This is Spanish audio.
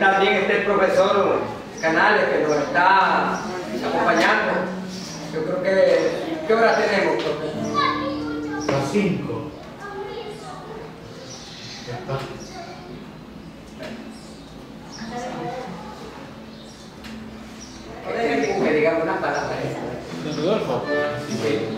también está el profesor Canales que nos está acompañando. Yo creo que, ¿qué hora tenemos? Profe? Las 5. Ya está. Déjenme que digamos unas palabras. Rodolfo. Sí.